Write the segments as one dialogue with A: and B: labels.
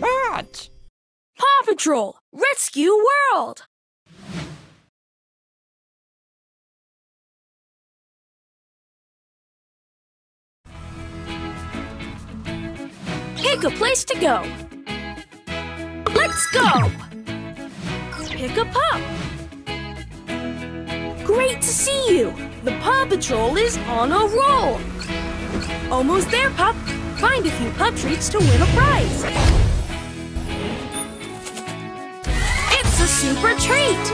A: But
B: Paw Patrol, Rescue World! Pick a place to go. Let's go! Pick a pup. Great to see you. The Paw Patrol is on a roll. Almost there, pup. Find a few pup treats to win a prize. It's a super treat!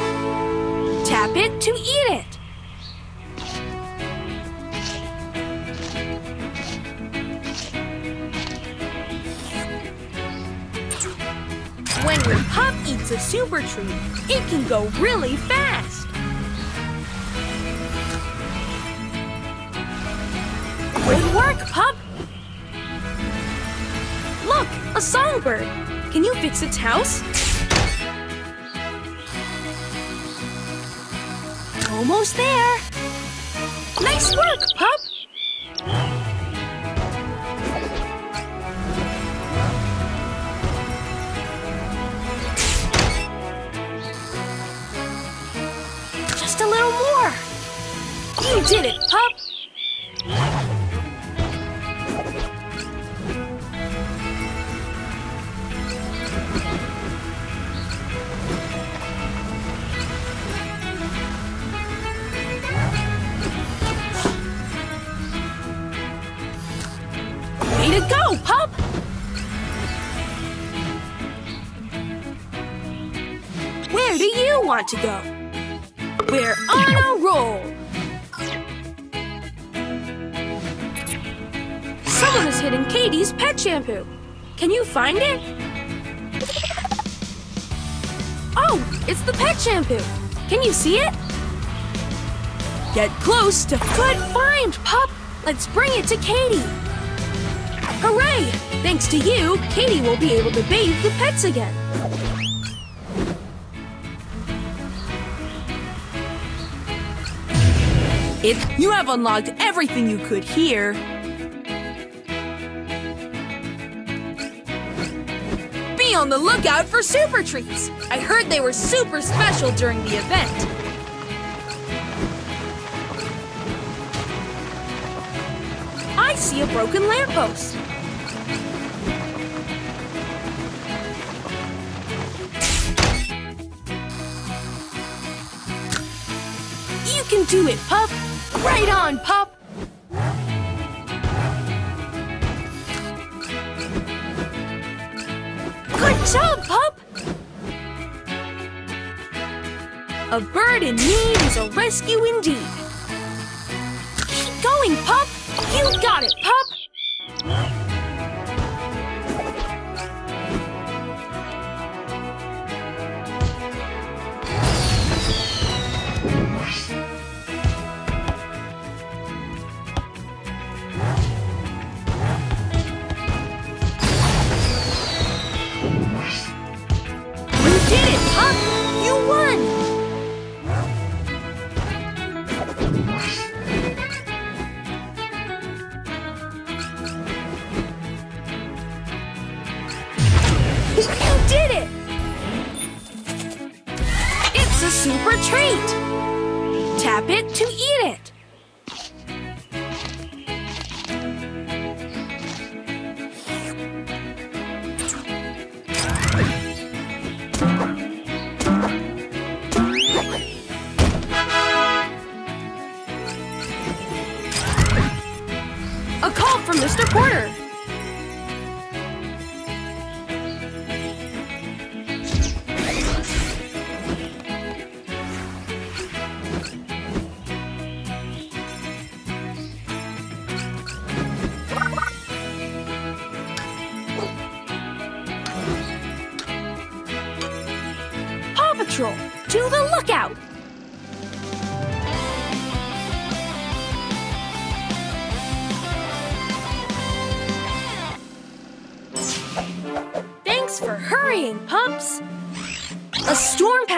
B: Tap it to eat it. When your pup eats a super treat, it can go really fast. Good work, pup! Look, a songbird. Can you fix its house? Almost there. Nice work, pup. Just a little more. You did it, pup. To go? We're on a roll! Someone has hidden Katie's pet shampoo. Can you find it? Oh, it's the pet shampoo. Can you see it? Get close to Good find, pup! Let's bring it to Katie. Hooray! Thanks to you, Katie will be able to bathe the pets again.
C: It, you have unlocked everything you could here. Be on the lookout for super treats. I heard they were super special during the event.
B: I see a broken lamppost. You can do it, pup. Right on, pup. Good job, pup. A bird in need is a rescue indeed. Keep going, pup. You got it, pup.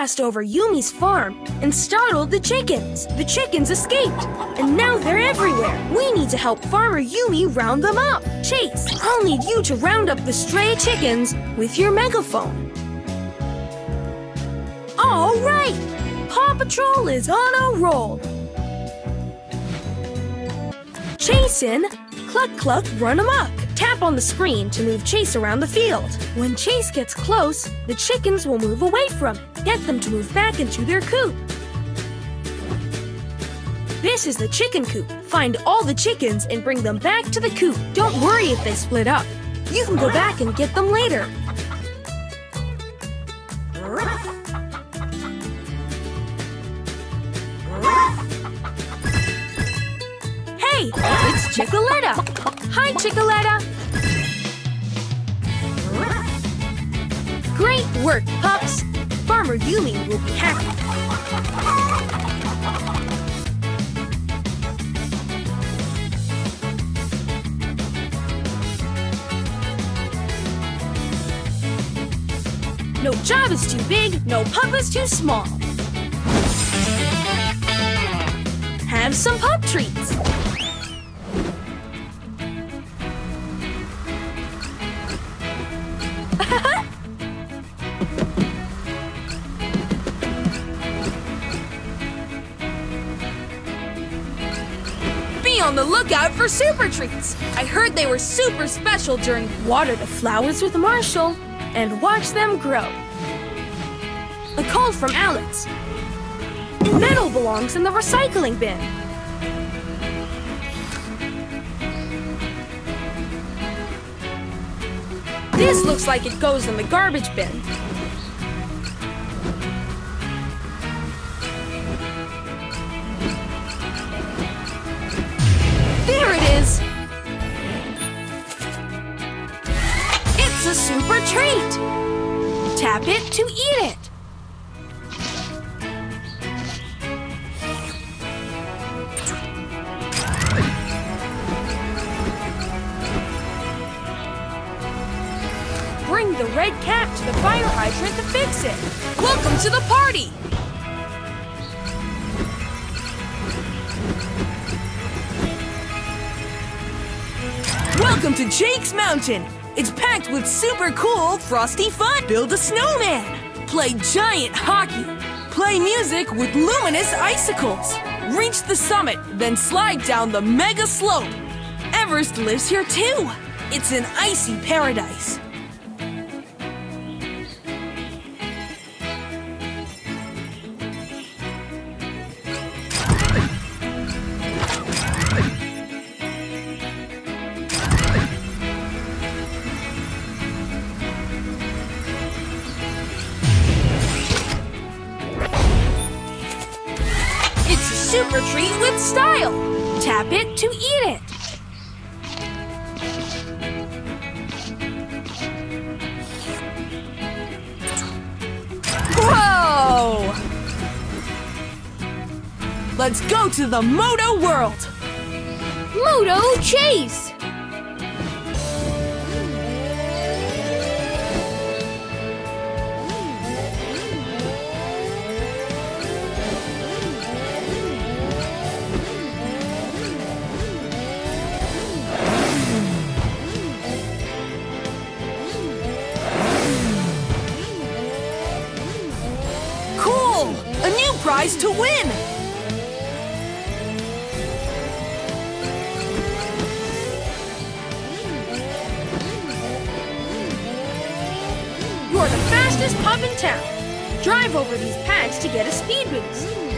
B: Passed over Yumi's farm and startled the chickens. The chickens escaped, and now they're everywhere. We need to help Farmer Yumi round them up. Chase, I'll need you to round up the stray chickens with your megaphone. All right! Paw Patrol is on a roll. Chase in, Cluck Cluck run amok. Tap on the screen to move Chase around the field. When Chase gets close, the chickens will move away from it. Get them to move back into their coop. This is the chicken coop. Find all the chickens and bring them back to the coop. Don't worry if they split up. You can go back and get them later. Hey, it's Chickaletta. Hi, Chickaletta. Great work, pups. Farmer Yumi will be happy. No job is too big, no pup is too small. Have some pup treats.
C: Lookout for super treats. I heard they were super special during
B: Water the flowers with Marshall and watch them grow. A call from Alex. Metal belongs in the recycling bin. This looks like it goes in the garbage bin. Treat! Tap it to eat it. Bring the red cap to the fire hydrant to fix it.
C: Welcome to the party! Welcome to Jake's Mountain! Super cool, frosty fun! Build a snowman! Play giant hockey! Play music with luminous icicles! Reach the summit, then slide down the mega slope! Everest lives here too! It's an icy paradise!
B: To eat it.
C: Whoa! Let's go to the Moto world!
B: Moto Chase.
C: Prize to win!
B: You're the fastest pup in town. Drive over these pads to get a speed boost.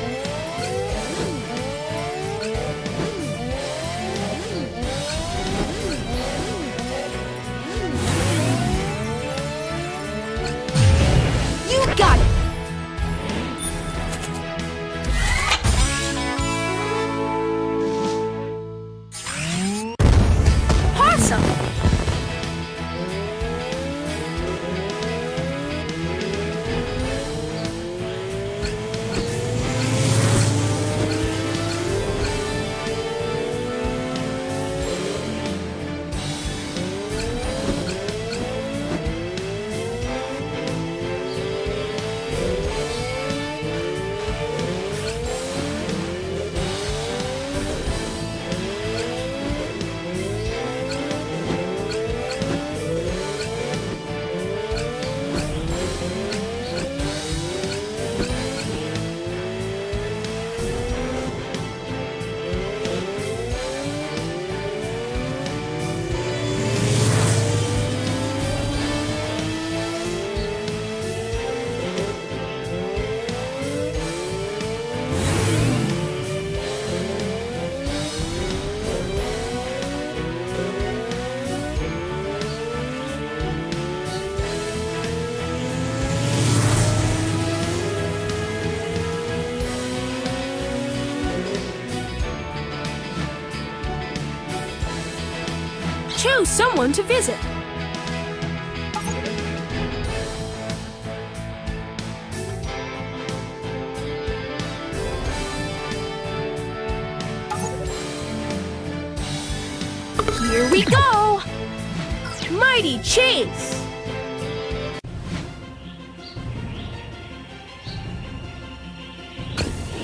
B: Someone to visit. Here we go! Mighty Chase!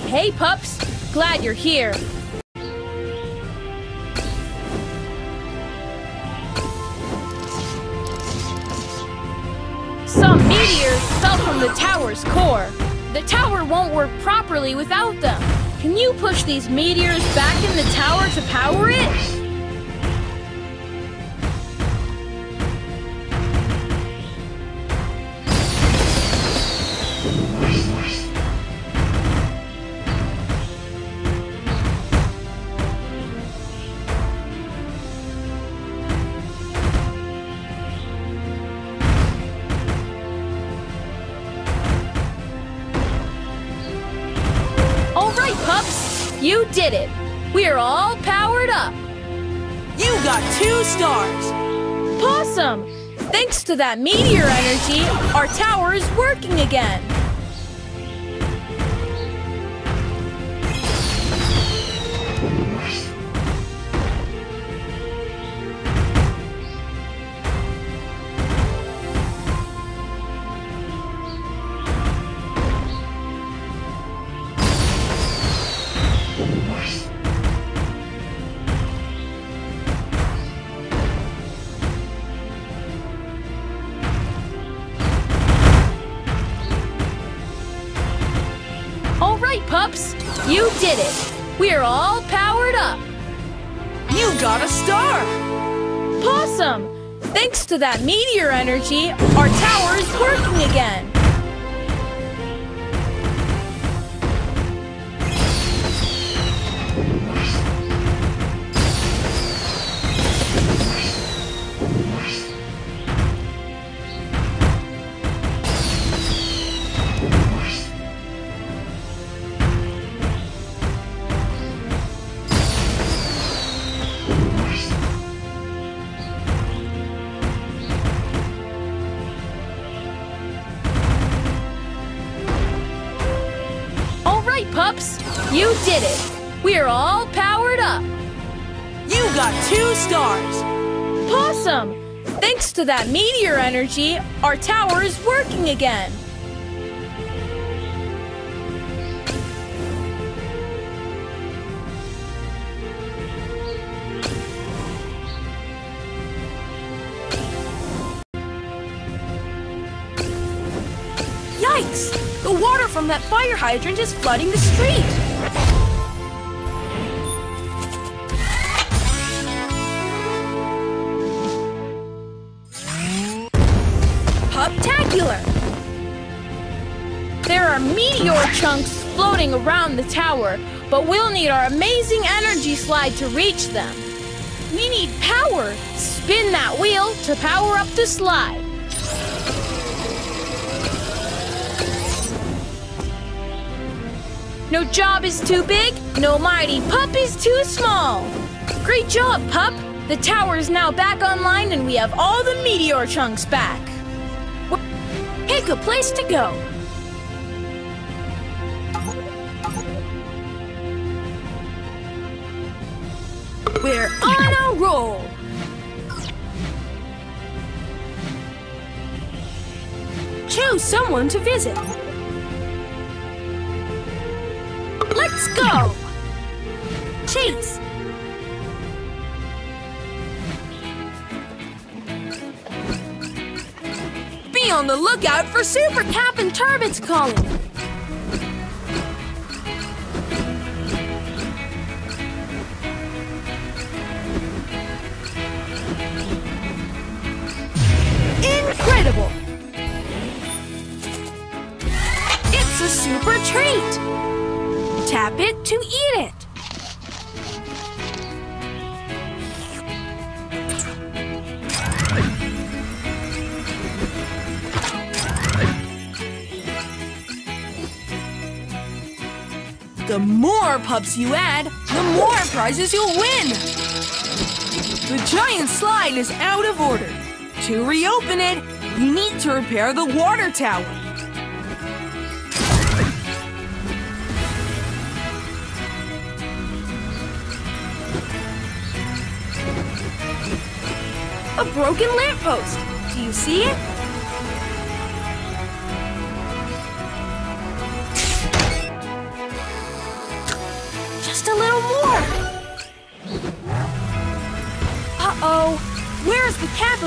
B: Hey, pups! Glad you're here. The tower's core. The tower won't work properly without them. Can you push these meteors back in the tower to power it? Did it. We're all powered up.
C: You got two stars.
B: Pawsome! Thanks to that meteor energy, our tower is working again.
C: Got a star.
B: Pawsome! Thanks to that meteor energy, our tower is working again. You did it. We're all powered up.
C: You got two stars.
B: Pawsome! Thanks to that meteor energy, our tower is working again.
C: Yikes! The water from that fire hydrant is flooding the street.
B: Around the tower, but we'll need our amazing energy slide to reach them. We need power! Spin that wheel to power up the slide. No job is too big, no mighty pup is too small. Great job, pup! The tower is now back online and we have all the meteor chunks back. Pick a place to go. Choose someone to visit. Let's go! Chase!
C: Be on the lookout for Super
B: Captain Turbot's calling.
C: The more pups you add, the more prizes you'll win! The giant slide is out of order. To reopen it, you need to repair the water tower.
B: A broken lamppost. Do you see it?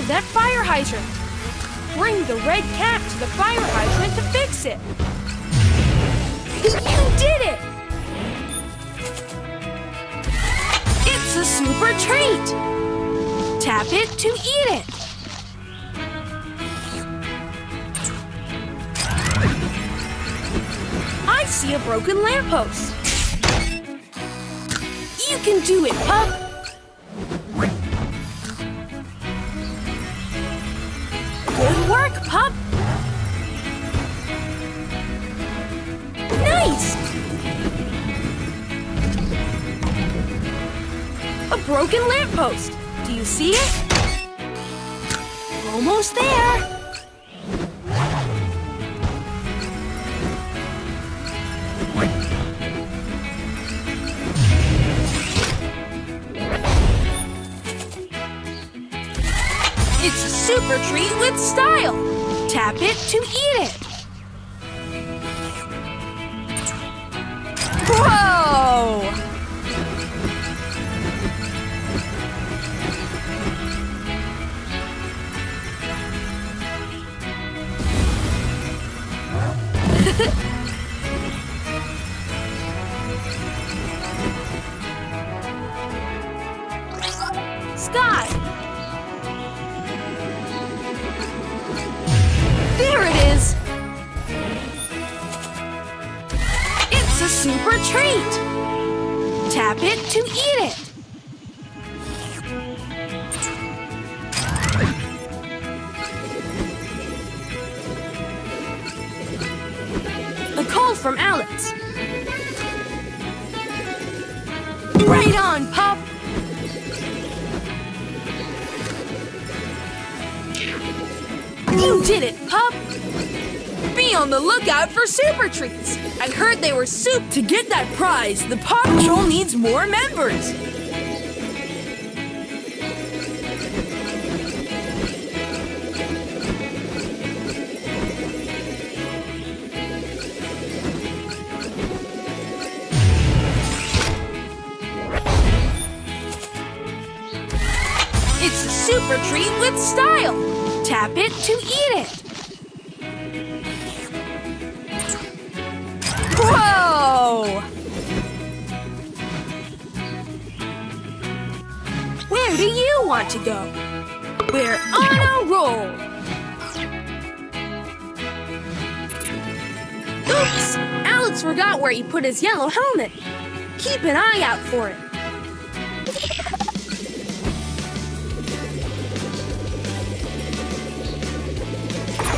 B: That fire hydrant? Bring the red cap to the fire hydrant to fix it. You did it! It's a super treat! Tap it to eat it. I see a broken lamppost. You can do it, pup. Lamppost. Do you see it? Almost there. It's a super treat with style. Tap it to eat Skye! Heard soup.
C: To get that prize, the Paw Patrol needs more members.
B: It's a super treat with style. Tap it to eat it. Whoa! Where do you want to go? We're on a roll. Oops! Alex forgot where he put his yellow helmet. Keep an eye out for it.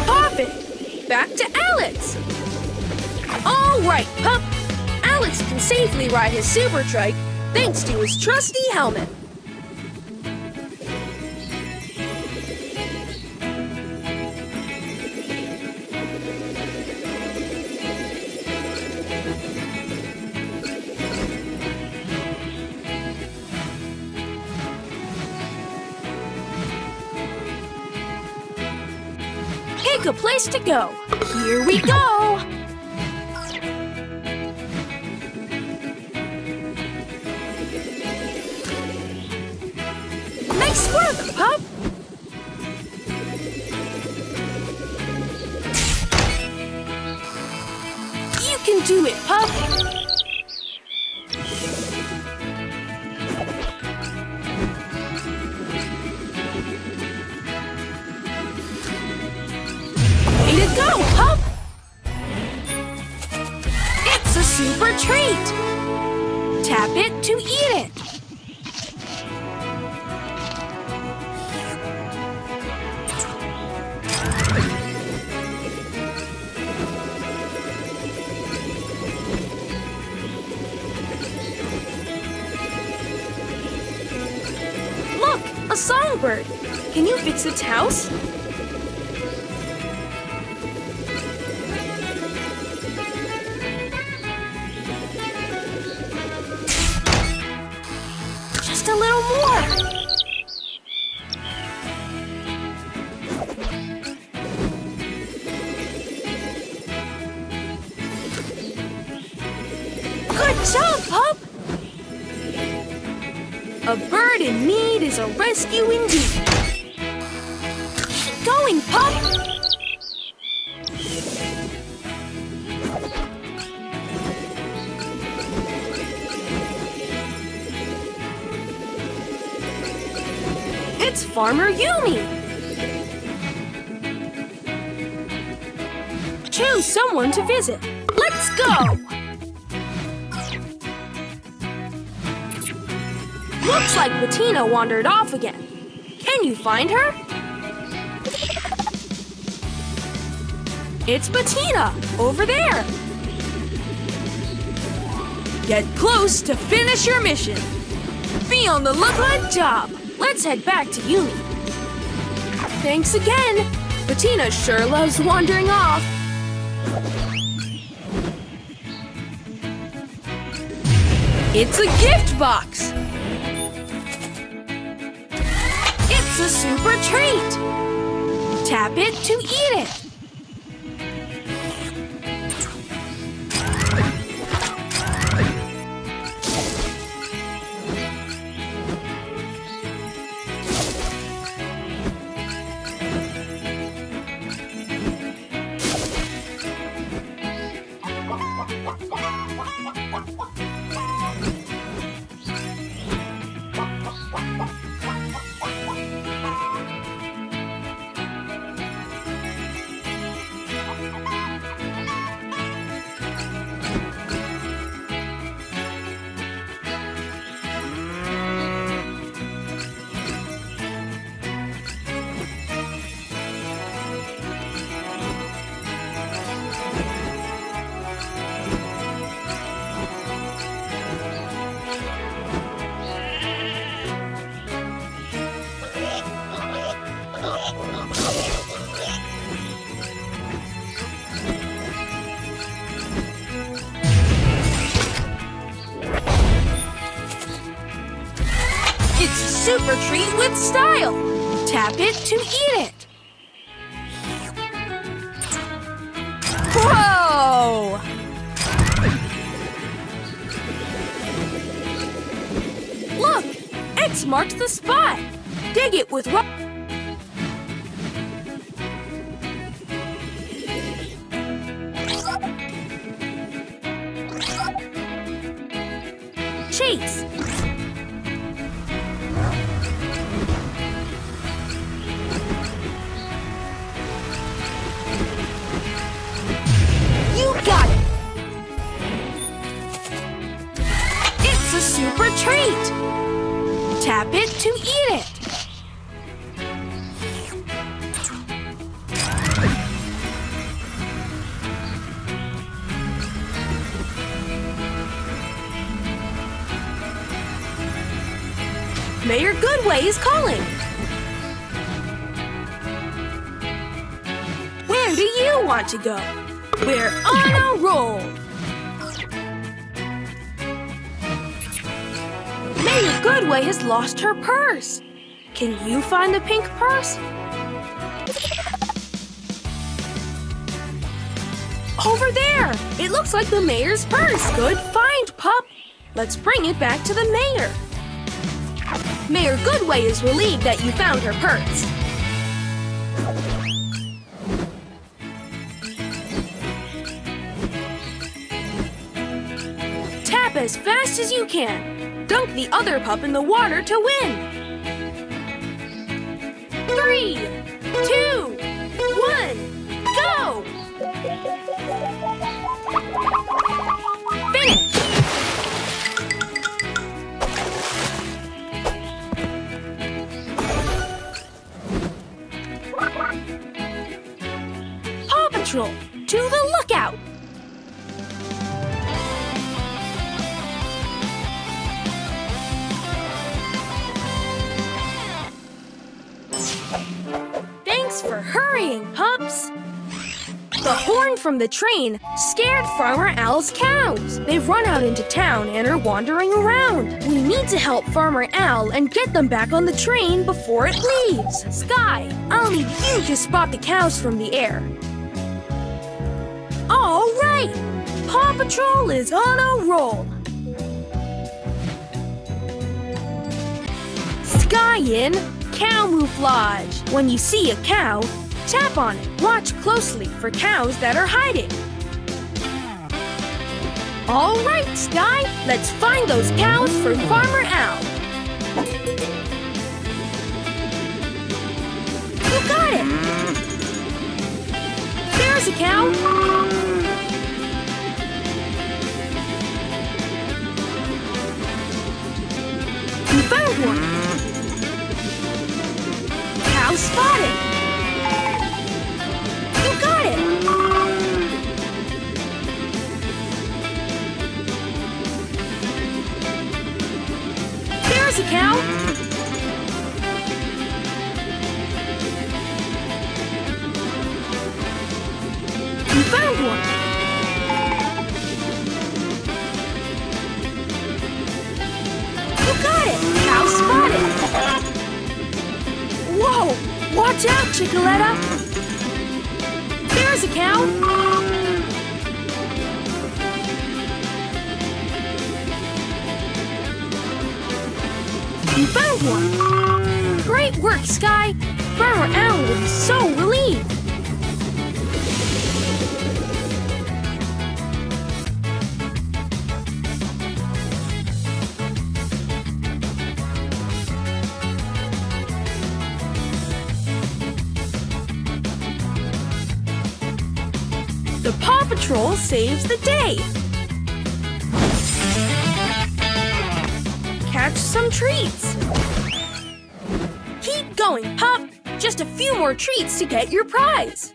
B: Pop it! Back to Alex! Right, pup! Alex can safely ride his super trike thanks to his trusty helmet. Pick a place to go. Here we go! Nice work, Job, pup! A bird in need is a rescue indeed. Keep going, pup! It's Farmer Yumi! Choose someone to visit. Let's go! Looks like Bettina wandered off again. Can you find her? It's Bettina, over there.
C: Get close to finish your mission.
B: Be on the lookout. Job. Let's head back to Yumi. Thanks again. Bettina sure loves wandering off.
C: It's a gift box.
B: A super treat. Tap it to eat it. Treat with style. Tap it to eat it.
C: Whoa!
B: Look, X marks the spot. Dig it with rock. Mayor Goodway is calling. Where do you want to go? We're on a roll. Mayor Goodway has lost her purse. Can you find the pink purse? Over there! It looks like the mayor's purse. Good find, pup. Let's bring it back to the mayor. Mayor Goodway is relieved that you found her purse. Tap as fast as you can. Dunk the other pup in the water to win. Three, two, Patrol. To the lookout! Thanks for hurrying, pups! The horn from the train scared Farmer Al's cows. They've run out into town and are wandering around. We need to help Farmer Al and get them back on the train before it leaves. Skye, I'll need you to spot the cows from the air. Right! Paw Patrol is on a roll. Skye in camouflage. When you see a cow, Tap on it. Watch closely for cows that are hiding. All right, Skye, let's find those cows for Farmer Al. You got it! There's a cow. Patrol saves the day! catch some treats. Keep going, Pup. Just a few more treats to get your prize.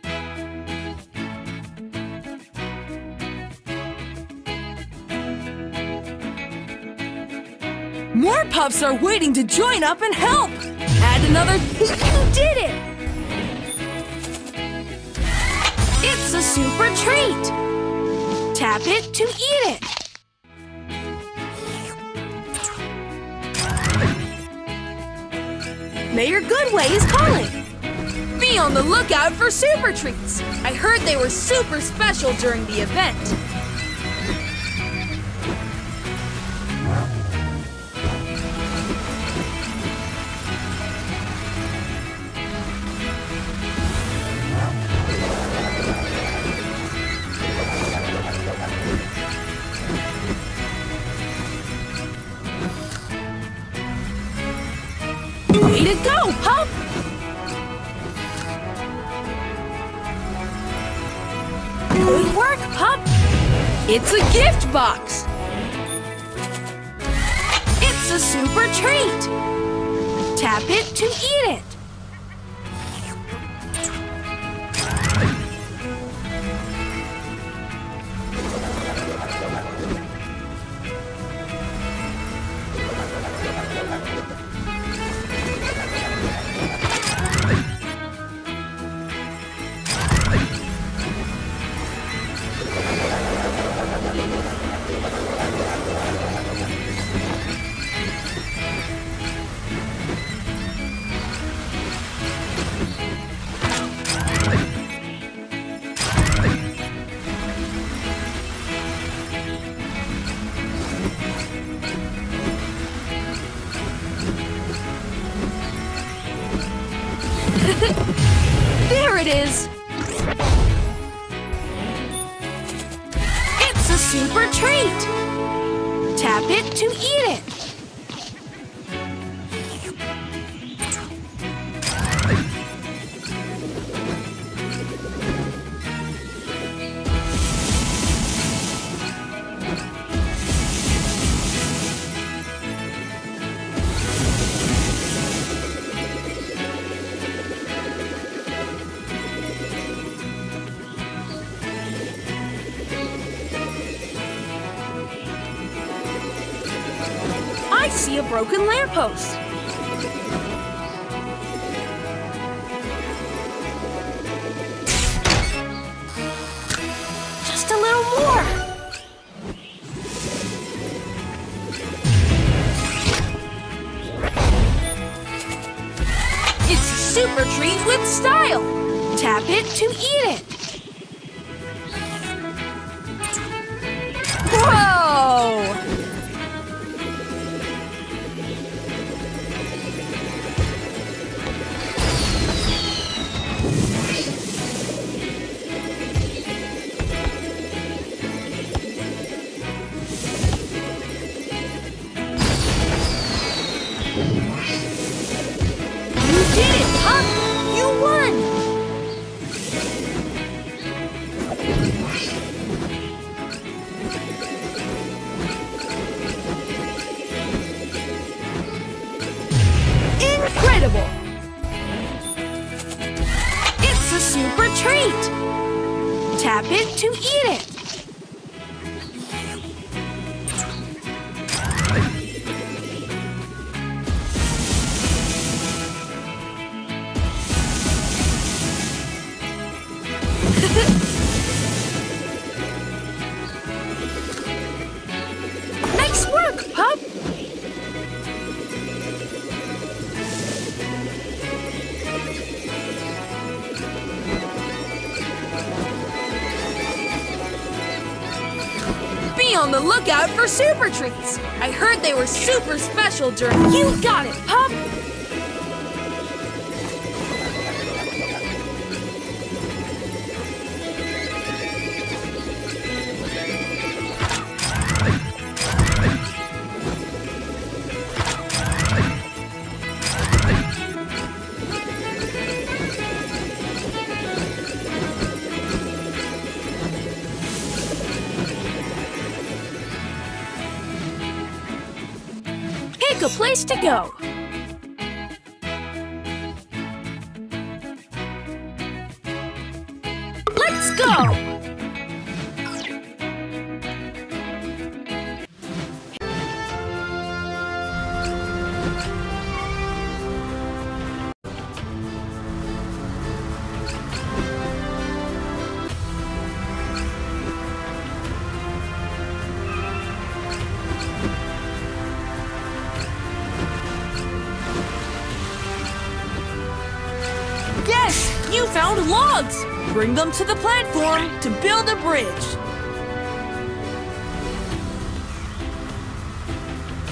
C: More pups are waiting to join up and help. Add another.
B: You did it! Super treat. Tap it to eat it. Mayor Goodway is calling.
C: Be on the lookout for super treats. I heard they were super special during the event. It's a gift box!
B: It's a super treat! Tap it to eat it! It is! Super treat with style. Tap it to eat it. Lookout for super treats. I heard they were super special during. You got it, Pup! To go. Let's go!
C: Bring them to the platform to build a bridge.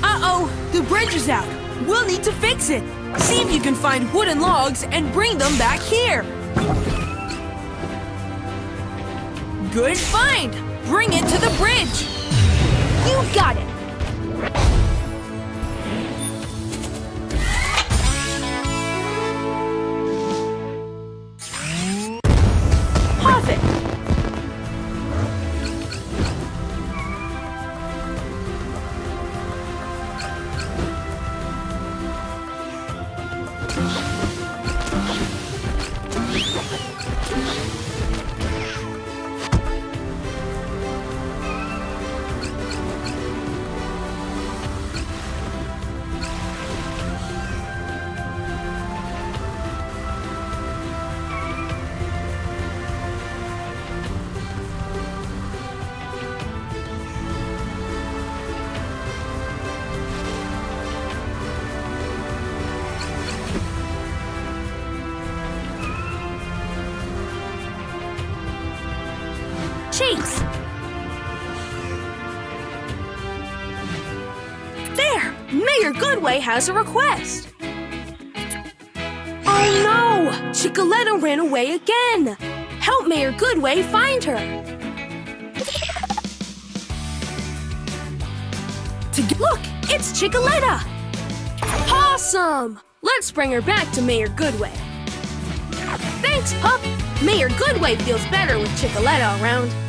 C: Uh-oh, the bridge is out. We'll need to fix it. See if you can find wooden logs and bring them back here. Good find! Bring it to the bridge.
B: You got it!
C: Has a request.
B: Oh no! Chickaletta ran away again! Help Mayor Goodway find her! Look! It's Chickaletta! Awesome! Let's bring her back to Mayor Goodway. Thanks, Pup! Mayor Goodway feels better with Chickaletta around.